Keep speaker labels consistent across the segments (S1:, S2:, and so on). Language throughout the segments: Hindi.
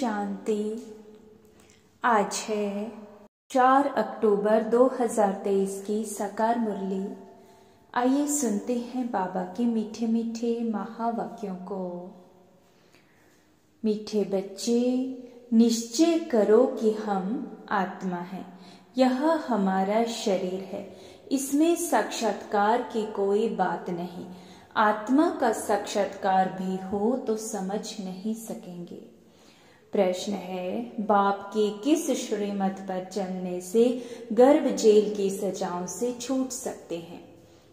S1: शांति। आज है चार अक्टूबर 2023 की साकार मुरली। आइए सुनते हैं बाबा के मीठे मीठे महावाक्यों को। मीठे बच्चे, निश्चय करो कि हम आत्मा हैं। यह हमारा शरीर है। इसमें साक्षात्कार की कोई बात नहीं। आत्मा का साक्षात्कार भी हो तो समझ नहीं सकेंगे। प्रश्न है, बाप के किस श्रीमत पर चलने से गर्भ जेल की सजाओं से छूट सकते हैं?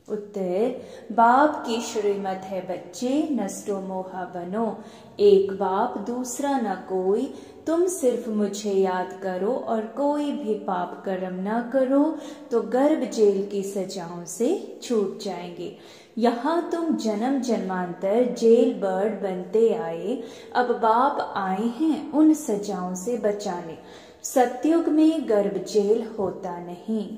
S1: उत्तर, बाप की श्रीमत है बच्चे, नष्टो मोहा बनो। एक बाप, दूसरा न कोई। तुम सिर्फ़ मुझे याद करो और कोई भी पाप कर्म न करो तो गर्भ जेल की सजाओं से छूट जाएँगे। यहाँ तुम जन्म जन्मांतर जेल बर्ड बनते आए, अब बाप आए हैं उन सजाओं से बचाने। सत्युग में गर्भ जेल होता नहीं।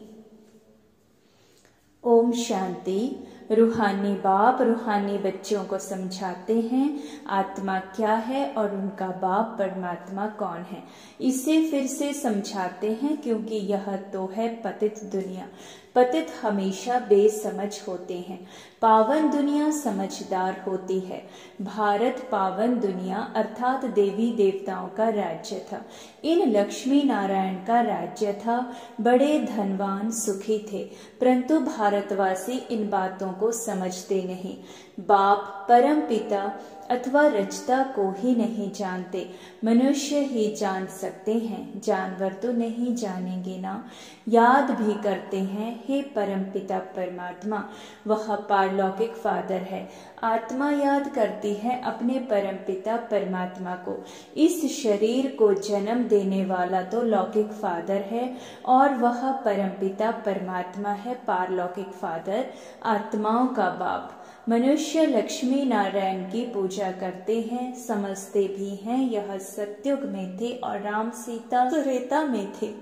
S1: ओम शांति। रूहानी बाप रूहानी बच्चों को समझाते हैं, आत्मा क्या है और उनका बाप परमात्मा कौन है। इसे फिर से समझाते हैं क्योंकि यह तो है पतित दुनिया। पतित हमेशा बेसमझ होते हैं। पावन दुनिया समझदार होती है। भारत पावन दुनिया अर्थात देवी देवताओं का राज्य था। इन लक्ष्मी नारायण का राज्य था। बड़े धनवान सुखी थे। परंतु भारतवासी इन बातों को समझते नहीं। बाप परम पिता अथवा रचता को ही नहीं जानते। मनुष्य ही जान सकते हैं, जानवर तो नहीं जानेंगे ना। याद भी करते हैं, हे परम पिता परमात्मा, वह पारलौकिक फादर है। आत्मा याद करती है अपने परम पिता परमात्मा को। इस शरीर को जन्म देने वाला तो लौकिक फादर है, और वह परम पिता परमात्मा है, पारलौकिक फादर, आत्माओं का बाप। मनुष्य लक्ष्मी नारायण की पूजा करते हैं, समझते भी हैं, यह सत्युग में थे और राम सीता त्रेता में थे।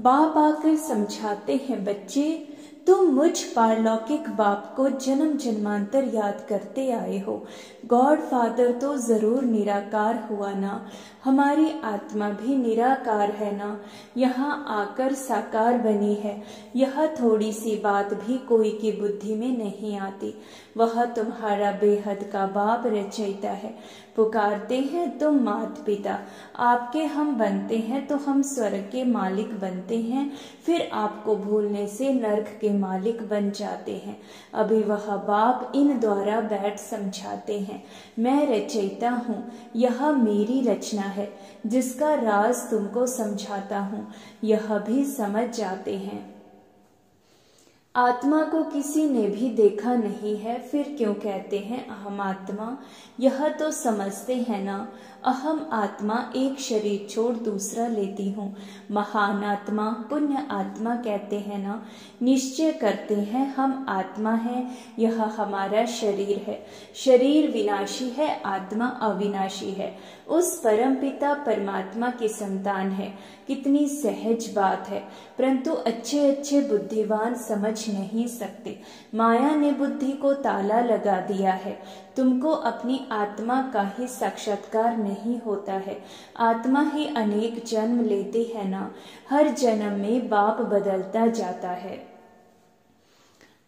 S1: बाप आकर समझाते हैं, बच्चे, तुम मुझ पारलौकिक बाप को जन्म जन्मांतर याद करते आए हो। गॉड फादर तो ज़रूर निराकार हुआ ना, हमारी आत्मा भी निराकार है ना। यहाँ आकर साकार बनी है, यह थोड़ी सी बात भी कोई की बुद्धि में नहीं आती। वह तुम्हारा बेहद का बाप रचयिता है। पुकारते हैं तुम मात पिता। आपके हम बनते हैं तो हम स्वर्ग के मालिक बनते हैं। फिर आपको भूलने से नर्क के मालिक बन जाते हैं। अभी वह बाप इन द्वारा बैठ समझाते हैं। मैं रचयिता हूँ। यह मेरी रचना है। जिसका राज तुमको समझाता हूँ। यह भी समझ जाते हैं। आत्मा को किसी ने भी देखा नहीं है, फिर क्यों कहते हैं, अहम आत्मा? यह तो समझते हैं ना, अहम आत्मा एक शरीर छोड़ दूसरा लेती हूँ। महान आत्मा, पुण्य आत्मा कहते हैं ना, निश्चय करते हैं, हम आत्मा है, यह हमारा शरीर है। शरीर विनाशी है, आत्मा अविनाशी है। उस परम पिता परमात्मा की संतान है। कितनी सहज बात है। परंतु अच्छे अच्छे बुद्धिवान समझ नहीं सकते। माया ने बुद्धि को ताला लगा दिया है। तुमको अपनी आत्मा का ही साक्षात्कार नहीं होता है। आत्मा ही अनेक जन्म लेते है ना। हर जन्म में बाप बदलता जाता है।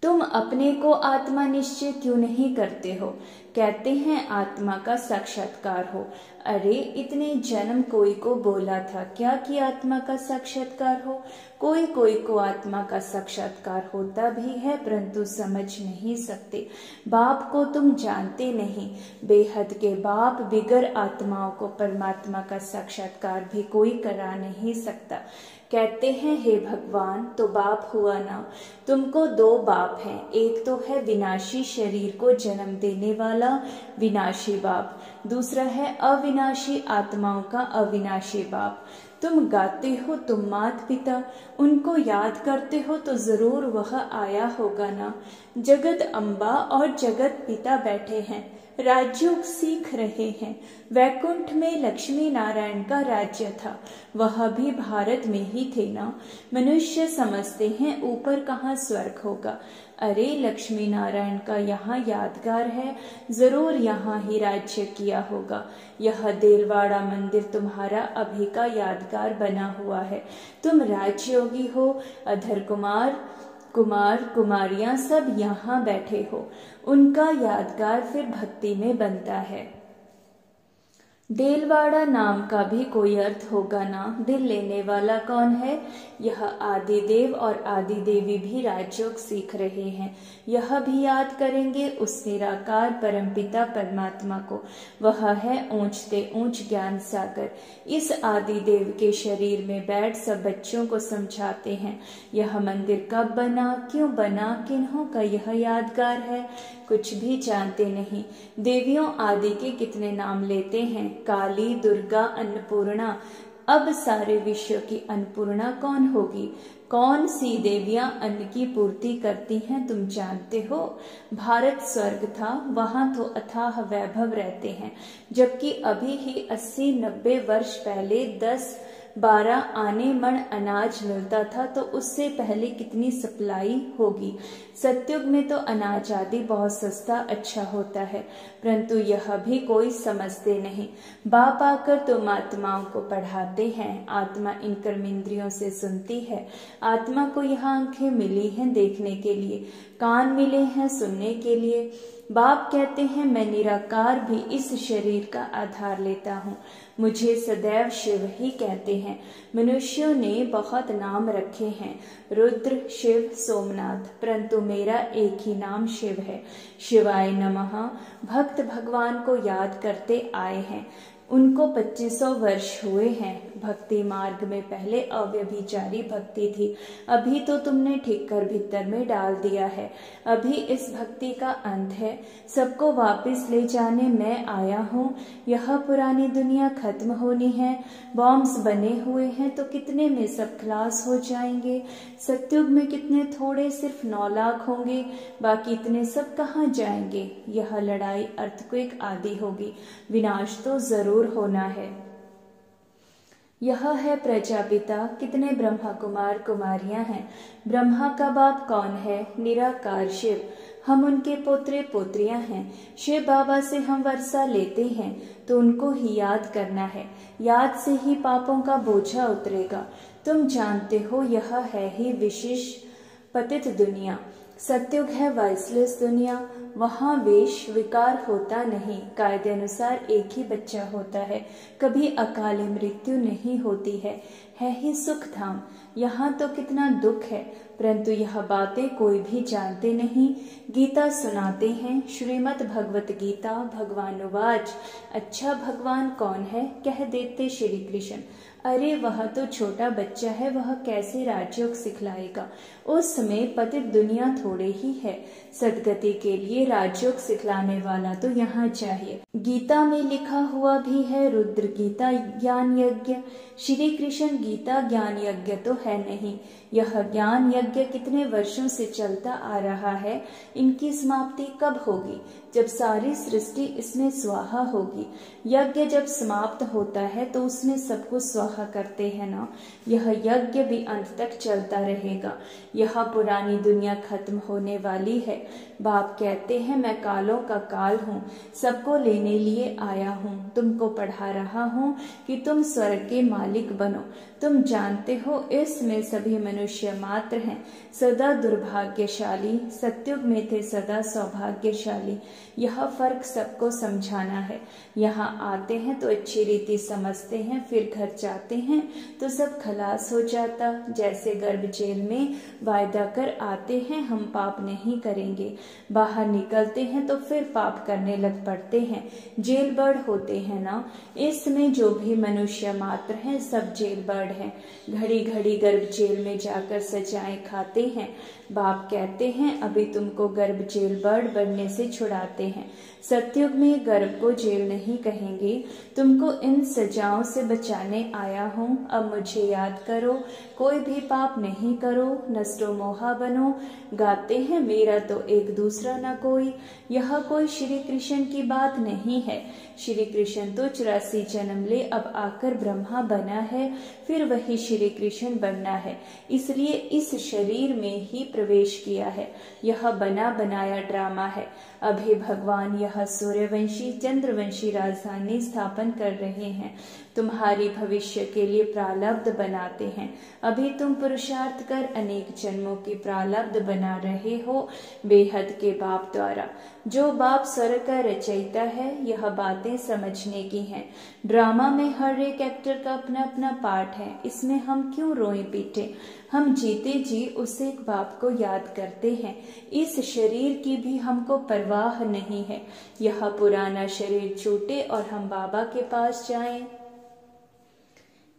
S1: तुम अपने को आत्मा निश्चय क्यों नहीं करते हो? कहते हैं, आत्मा का साक्षात्कार हो। अरे, इतने जन्म कोई को बोला था। क्या कि आत्मा का साक्षात्कार हो? कोई कोई को आत्मा का साक्षात्कार होता भी है, परंतु समझ नहीं सकते। बाप को तुम जानते नहीं। बेहद के बाप बिगर आत्माओं को परमात्मा का साक्षात्कार भी कोई करा नहीं सकता। कहते हैं, हे भगवान तो बाप हुआ ना। तुमको दो बाप हैं। एक तो है विनाशी शरीर को जन्म देने वाला विनाशी बाप। दूसरा है, अविनाशी आत्माओं का अविनाशी बाप। तुम गाते हो तुम मात पिता, उनको याद करते हो तो ज़रूर वह आया होगा ना। जगत अम्बा और जगत पिता बैठे हैं। राजयोग सीख रहे हैं। वैकुंठ में लक्ष्मी नारायण का राज्य था। वह भी भारत में ही थे ना। मनुष्य समझते हैं, ऊपर कहाँ स्वर्ग होगा। अरे लक्ष्मी नारायण का यहाँ यादगार है। ज़रूर यहाँ ही राज्य किया होगा। यह देलवाड़ा मंदिर तुम्हारा अभी का यादगार बना हुआ है। तुम राजयोगी हो अधर कुमार कुमार कुमारियाँ सब यहाँ बैठे हो। उनका यादगार फिर भक्ति में बनता है। देलवाड़ा नाम का भी कोई अर्थ होगा ना? दिल लेने वाला कौन है? यह आदि देव और आदि देवी भी राजयोग सीख रहे हैं। यह भी याद करेंगे उस निराकार परमपिता परमात्मा को। वह है ऊंचते ऊंच ज्ञान सागर। इस आदि देव के शरीर में बैठ सब बच्चों को समझाते हैं। यह मंदिर कब बना, क्यों बना, किन्हों का यह यादगार है? कुछ भी जानते नहीं। देवियों आदि के कितने नाम लेते हैं? काली, दुर्गा, अन्नपूर्णा। अब सारे विश्व की अन्नपूर्णा कौन होगी? कौन सी देवियाँ अन्न की पूर्ति करती हैं, तुम जानते हो? भारत स्वर्ग था, वहाँ तो अथाह वैभव रहते हैं। जबकि अभी ही अस्सी नब्बे वर्ष पहले दस बारह आने मण अनाज मिलता था तो उससे पहले कितनी सप्लाई होगी? सत्युग में तो अनाज आदि बहुत सस्ता अच्छा होता है, परंतु यह भी कोई समझते नहीं। बाप आकर तुम आत्माओं को पढ़ाते हैं, आत्मा इन कर्मेंद्रियों से सुनती है। आत्मा को यह आँखें मिली हैं देखने के लिए, कान मिले हैं सुनने के लिए। बाप कहते हैं, मैं निराकार भी इस शरीर का आधार लेता हूँ। मुझे सदैव शिव ही कहते हैं। मनुष्यों ने बहुत नाम रखे हैं। रुद्र, शिव, सोमनाथ, परंतु मेरा एक ही नाम शिव है। शिवाय नमः। भक्त भगवान को याद करते आए हैं। उनको 2500 वर्ष हुए हैं। भक्ति मार्ग में पहले अव्यभिचारी भक्ति थी। अभी तो तुमने ठीक कर भीतर में डाल दिया है। अभी इस भक्ति का अंत है। सबको वापस ले जाने मैं आया हूँ। यह पुरानी दुनिया खत्म होनी है। बॉम्ब्स बने हुए हैं तो कितने में सब क्लास हो जाएँगे? सत्युग में कितने थोड़े सिर्फ़ नौ लाख होंगे? बाकी इतने सब कहाँ जाएँगे? यह लड़ाई अर्थक्विक आदि होगी। विनाश तो ज़रूर दूर होना है। यह है प्रजापिता, कितने ब्रह्मा कुमार कुमारियाँ हैं। ब्रह्मा का बाप कौन है? निराकार शिव। हम उनके पोत्रे पोत्रियाँ हैं। शिव बाबा से हम वर्षा लेते हैं तो उनको ही याद करना है। याद से ही पापों का बोझा उतरेगा। तुम जानते हो, यह है ही विशेष पतित दुनिया। सत्युग है वाइसलेस दुनिया। वहाँ वेश विकार होता नहीं। कायदे अनुसार एक ही बच्चा होता है। कभी अकाली मृत्यु नहीं होती है। है ही सुख धाम यहाँ तो कितना दुख है। परंतु यह बातें कोई भी जानते नहीं। गीता सुनाते हैं। श्रीमद भगवत गीता भगवान अच्छा भगवान कौन है? कह देते श्री कृष्ण। अरे वह तो छोटा बच्चा है, वह कैसे राजयोग सिखलाएगा? उस समय पतित दुनिया थोड़े ही है। सदगति के लिए राजयोग सिखलाने वाला तो यहाँ चाहिए। गीता में लिखा हुआ भी है, रुद्र गीता ज्ञान यज्ञ। श्री कृष्ण गीता ज्ञान यज्ञ तो है नहीं। यह ज्ञान यज्ञ कितने वर्षों से चलता आ रहा है, इनकी समाप्ति कब होगी? जब सारी सृष्टि इसमें स्वाहा होगी। यज्ञ जब समाप्त होता है तो उसमें सबको स्वाहा करते हैं ना, यह यज्ञ भी अंत तक चलता रहेगा। यह पुरानी दुनिया खत्म होने वाली है। बाप कहते हैं, मैं कालों का काल हूँ, सबको लेने लिए आया हूँ। तुमको पढ़ा रहा हूँ कि तुम स्वर्ग के मालिक बनो। तुम जानते हो इसमें सभी मनुष्य मात्र हैं। सदा दुर्भाग्यशाली, सत्युग में थे सदा सौभाग्यशाली। यह फ़र्क सबको समझाना है। यहाँ आते हैं तो अच्छी रीति समझते हैं, फिर घर जाते हैं तो सब खलास हो जाता। जैसे गर्भ जेल में वायदा कर आते हैं, हम पाप नहीं करेंगे। बाहर निकलते हैं तो फिर पाप करने लग पड़ते हैं। जेल बर्ड होते हैं ना? इसमें जो भी मनुष्य मात्र हैं, सब जेल बर्ड हैं। घड़ी घड़ी गर्भ जेल में जाकर सजाएँ खाते हैं। बाप कहते हैं, अभी तुमको गर्भ जेल बर्ड बनने से छुड़ाते हैं। सत्युग में गर्भ को जेल नहीं कहेंगे। तुमको इन सजाओं से बचाने आया हूँ। अब मुझे याद करो, कोई भी पाप नहीं करो, नष्टो मोहा बनो। गाते हैं मेरा तो एक दूसरा न कोई। यह कोई श्री कृष्ण की बात नहीं है। श्री कृष्ण तो चौरासी जन्म ले अब आकर ब्रह्मा बना है, फिर वही श्री कृष्ण बनना है। इसलिए इस शरीर में ही प्रवेश किया है। यह बना बनाया ड्रामा है। अभी भगवान यह सूर्यवंशी, चंद्रवंशी राजधानी स्थापन कर रहे हैं। तुम्हारी भविष्य के लिए प्रालब्ध बनाते हैं। अभी तुम पुरुषार्थ कर अनेक जन्मों की प्रालब्ध बना रहे हो, बेहद के बाप द्वारा। जो बाप स्वर का रचयिता है, यह बातें समझने की हैं। ड्रामा में हर एक एक्टर का अपना अपना पार्ट है। इसमें हम क्यों रोए पीटे? हम जीते जी उस एक बाप को याद करते हैं। इस शरीर की भी हमको परवाह नहीं है। यह पुराना शरीर छूटे और हम बाबा के पास जाएँ।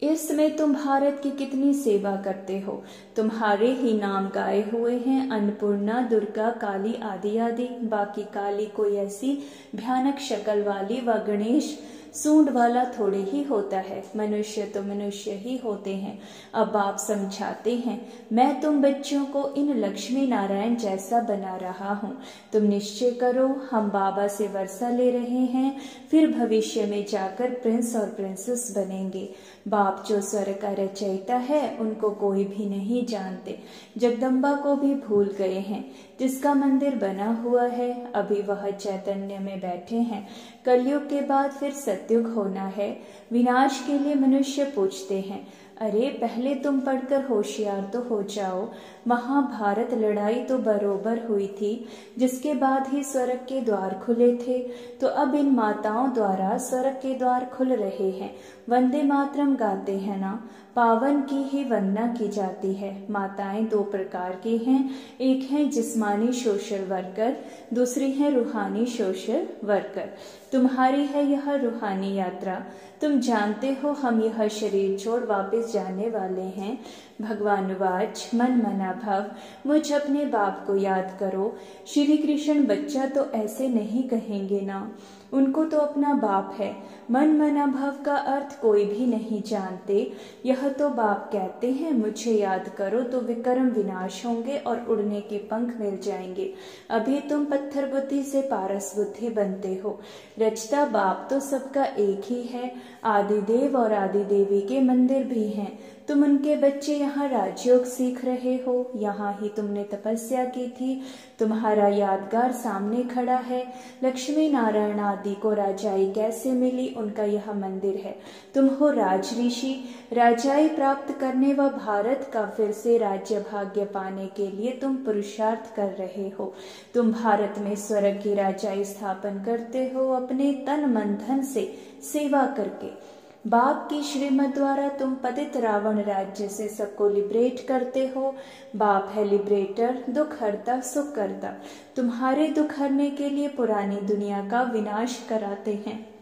S1: इसमें तुम भारत की कितनी सेवा करते हो? तुम्हारे ही नाम गाए हुए हैं अन्नपूर्णा, दुर्गा, काली, आदि आदि। बाकी काली कोई ऐसी भयानक शक्ल वाली व वा गणेश सूंड वाला थोड़े ही होता है। मनुष्य तो मनुष्य ही होते हैं। अब बाप समझाते हैं, मैं तुम बच्चों को इन लक्ष्मी नारायण जैसा बना रहा हूँ। तुम निश्चय करो, हम बाबा से वर्षा ले रहे हैं, फिर भविष्य में जाकर प्रिंस और प्रिंसेस बनेंगे। बाप जो स्वर का रचयिता है, उनको कोई भी नहीं जानते। जगदम्बा को भी भूल गए हैं। जिसका मंदिर बना हुआ है, अभी वह चैतन्य में बैठे हैं। कलयुग के बाद फिर सत्युग होना है। विनाश के लिए मनुष्य पूछते हैं। अरे, पहले तुम पढ़कर होशियार तो हो जाओ। महाभारत लड़ाई तो बरोबर हुई थी, जिसके बाद ही स्वर्ग के द्वार खुले थे। तो अब इन माताओं द्वारा स्वर्ग के द्वार खुल रहे हैं। वंदे मातरम गाते हैं ना। पावन की ही वंदना की जाती है। माताएँ दो प्रकार की हैं। एक है जिस्मानी सोशल वर्कर, दूसरी है रूहानी सोशल वर्कर। तुम्हारी है यह रूहानी यात्रा। तुम जानते हो हम यह शरीर छोड़ वापस जाने वाले हैं। भगवान वाच, मन मना भव, मुझ अपने बाप को याद करो। श्री कृष्ण बच्चा तो ऐसे नहीं कहेंगे ना। उनको तो अपना बाप है। मन मना भाव का अर्थ कोई भी नहीं जानते। यह तो बाप कहते हैं, मुझे याद करो तो विक्रम विनाश होंगे और उड़ने के पंख मिल जाएँगे। अभी तुम पत्थर बुद्धि से पारस बुद्धि बनते हो। रचता बाप तो सबका एक ही है। आदिदेव और आदि देवी के मंदिर भी हैं। तुम उनके बच्चे यहाँ राजयोग सीख रहे हो। यहाँ ही तुमने तपस्या की थी। तुम्हारा यादगार सामने खड़ा है। लक्ष्मी नारायण आदि को राजाई कैसे मिली, उनका यह मंदिर है। तुम हो राज ऋषि। राजाई प्राप्त करने व भारत का फिर से राज्य भाग्य पाने के लिए तुम पुरुषार्थ कर रहे हो। तुम भारत में स्वर्ग की राजाई स्थापन करते हो अपने तन मन धन से सेवा करके। बाप की श्रीमत द्वारा तुम पतित रावण राज्य से सबको लिबरेट करते हो। बाप है लिबरेटर, दुख हरता, सुख करता। तुम्हारे दुख हरने के लिए पुरानी दुनिया का विनाश कराते हैं।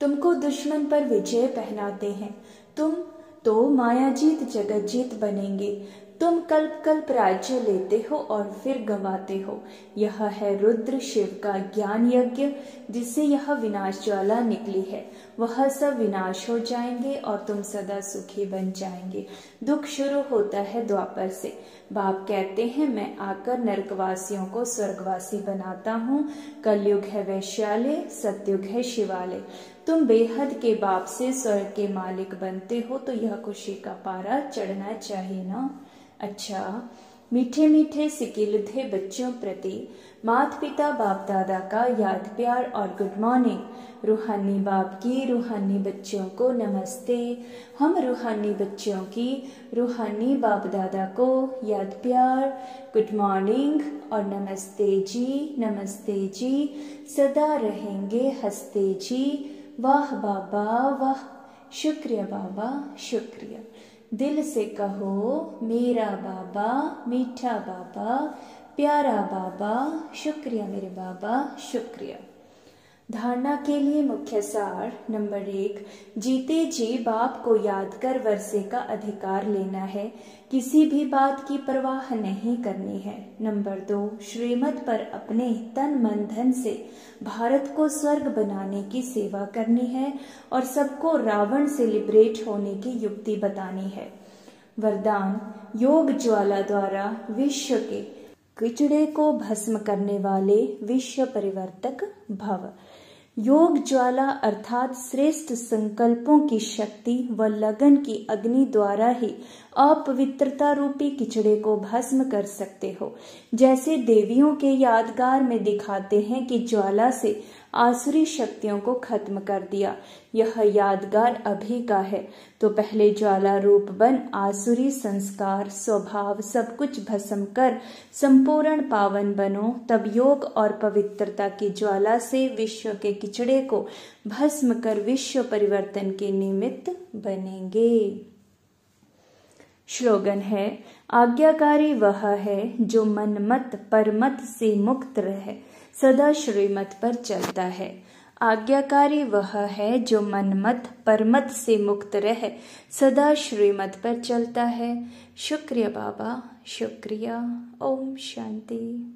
S1: तुमको दुश्मन पर विजय पहनाते हैं। तुम तो माया जीत जगत जीत बनेंगे। तुम कल्प कल्प राज्य लेते हो और फिर गवाते हो। यह है रुद्र शिव का ज्ञान यज्ञ, जिससे यह विनाश ज्वाला निकली है। वह सब विनाश हो जाएँगे और तुम सदा सुखी बन जाएँगे। दुख शुरू होता है द्वापर से। बाप कहते हैं, मैं आकर नरकवासियों को स्वर्गवासी बनाता हूँ। कलयुग है वैश्यालय, सत्युग है शिवालय। तुम बेहद के बाप से स्वर्ग के मालिक बनते हो तो यह खुशी का पारा चढ़ना चाहिए ना? अच्छा मीठे मीठे सिकिल थे बच्चों प्रति मात पिता बाप दादा का याद, प्यार और गुड मॉर्निंग रूहानी बाप की रूहानी बच्चों को नमस्ते। हम रूहानी बच्चों की रूहानी बाप दादा को याद, प्यार गुड मॉर्निंग और नमस्ते जी नमस्ते जी। सदा रहेंगे, हँसते जी। वाह बाबा, वाह। शुक्रिया बाबा, शुक्रिया। दिल से कहो मेरा बाबा मीठा बाबा प्यारा बाबा शुक्रिया मेरे बाबा शुक्रिया। धारणा के लिए मुख्य सार नंबर एक, जीते जी बाप को याद कर वर्षे का अधिकार लेना है। किसी भी बात की परवाह नहीं करनी है। नंबर दो श्रीमत पर अपने तन मन धन से भारत को स्वर्ग बनाने की सेवा करनी है और सबको रावण से लिबरेट होने की युक्ति बतानी है। वरदान, योग ज्वाला द्वारा विश्व के किचड़े को भस्म करने वाले विश्व परिवर्तक भव। योग ज्वाला अर्थात श्रेष्ठ संकल्पों की शक्ति व लगन की अग्नि द्वारा ही अपवित्रता रूपी किचड़े को भस्म कर सकते हो। जैसे देवियों के यादगार में दिखाते हैं कि ज्वाला से आसुरी शक्तियों को खत्म कर दिया। यह यादगार अभी का है। तो पहले ज्वाला रूप बन, आसुरी संस्कार, स्वभाव सब कुछ भस्म कर, संपूर्ण पावन बनो। तब योग और पवित्रता की ज्वाला से विश्व के किचड़े को भस्म कर विश्व परिवर्तन के निमित्त बनेंगे। श्लोगन है, आज्ञाकारी वह है जो मनमत, परमत से मुक्त रहे। सदा श्रीमत पर चलता है। आज्ञाकारी वह है जो मनमत, परमत से मुक्त रह सदा श्रीमत पर चलता है। शुक्रिया बाबा, शुक्रिया। ओम शांति।